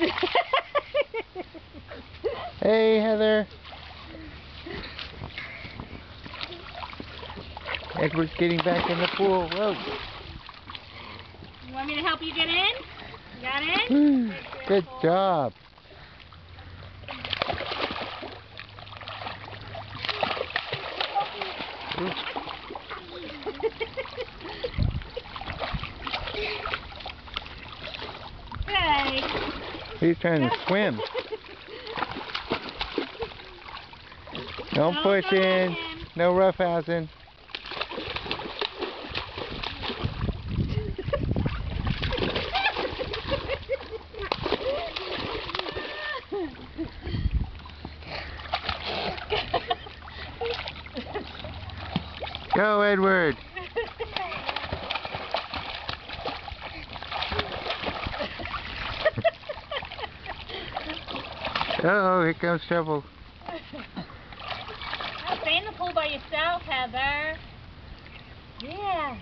Hey, Heather. Edward's getting back in the pool. Whoa. You want me to help you get in? You got in? Good job. Ooh. He's trying to swim. Don't Don't push in. in. No roughhousing. Go, Edward. Oh, here comes trouble. Stay in the pool by yourself, Heather. Yeah.